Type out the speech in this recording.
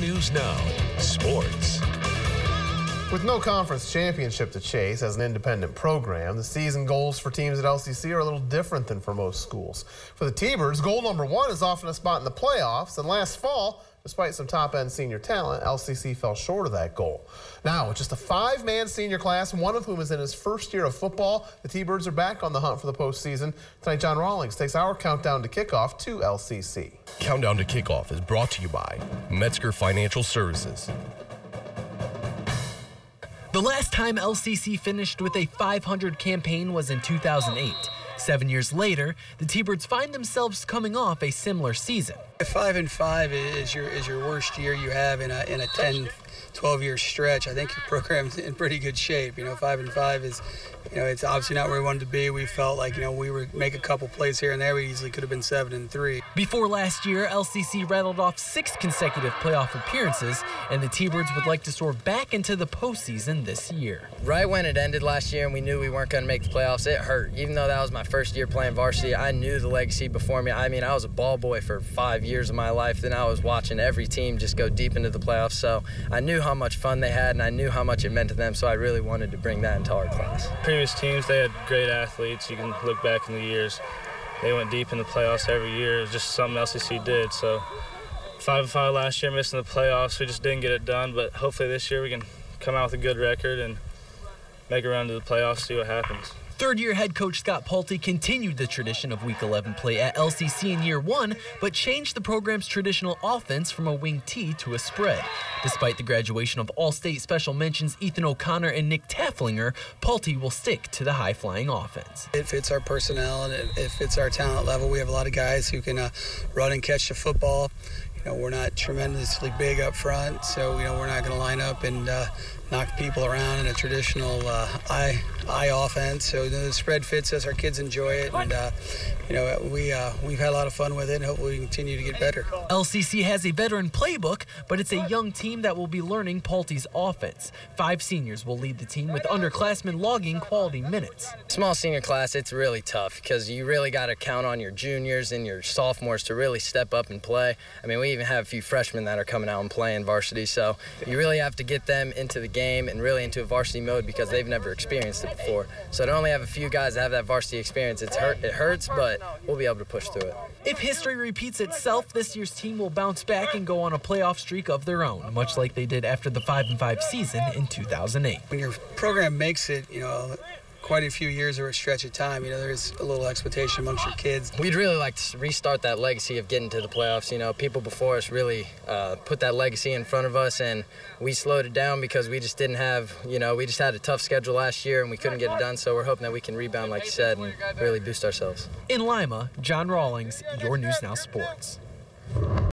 News Now Sports. With no conference championship to chase as an independent program, the season goals for teams at LCC are a little different than for most schools. For the T-Birds, goal number one is often a spot in the playoffs, and last fall, despite some top-end senior talent, LCC fell short of that goal. Now, with just a five-man senior class, one of whom is in his first year of football, the T-Birds are back on the hunt for the postseason. Tonight, John Rawlings takes our countdown to kickoff to LCC. Countdown to kickoff is brought to you by Metzger Financial Services. The last time LCC finished with a 500 campaign was in 2008. Seven years later, the T-Birds find themselves coming off a similar season. Five and five is your is your worst year you have in a in a 10, 12 year stretch. I think your program's in pretty good shape. You know, five and five is, you know, it's obviously not where we wanted to be. We felt like you know we were make a couple plays here and there. We easily could have been seven and three. Before last year, LCC rattled off six consecutive playoff appearances, and the T-Birds would like to soar back into the postseason this year. Right when it ended last year and we knew we weren't going to make the playoffs, it hurt. Even though that was my first year playing varsity, I knew the legacy before me. I mean, I was a ball boy for five years of my life. Then I was watching every team just go deep into the playoffs. So I knew how much fun they had and I knew how much it meant to them. So I really wanted to bring that into our class. Previous teams, they had great athletes. You can look back in the years. They went deep in the playoffs every year. It was just something LCC did. So five and five last year, missing the playoffs. We just didn't get it done. But hopefully this year we can come out with a good record and make a run to the playoffs, see what happens. Third year head coach Scott Palte continued the tradition of Week 11 play at LCC in year one, but changed the program's traditional offense from a wing T to a spread. Despite the graduation of all state special mentions Ethan O'Connor and Nick Tafflinger, Palte will stick to the high flying offense. It fits our personnel and it, it fits our talent level. We have a lot of guys who can uh, run and catch the football. You know, we're not tremendously big up front, so you know we're not going to line up and uh, knock people around in a traditional uh, eye eye offense. So you know, the spread fits us. Our kids enjoy it, and uh, you know we uh, we've had a lot of fun with it, and hopefully we continue to get better. LCC has a veteran playbook, but it's a young team that will be learning Palte's offense. Five seniors will lead the team with underclassmen logging quality minutes. Small senior class, it's really tough because you really got to count on your juniors and your sophomores to really step up and play. I mean, we even have a few freshmen that are coming out and playing varsity, so you really have to get them into the game and really into a varsity mode because they've never experienced it before. So to only have a few guys that have that varsity experience, it's hurt, it hurts, but we'll be able to push through it. If history repeats itself, this year's team will bounce back and go on a playoff streak of their own, much like they did after the 5 and 5 season in 2008. When your program makes it, you know, quite a few years or a stretch of time, you know, there's a little expectation amongst your kids. We'd really like to restart that legacy of getting to the playoffs. You know, people before us really uh, put that legacy in front of us, and we slowed it down because we just didn't have, you know, we just had a tough schedule last year and we couldn't get it done. So we're hoping that we can rebound, like you said, and really boost ourselves. In Lima, John Rawlings, Your News Now Sports.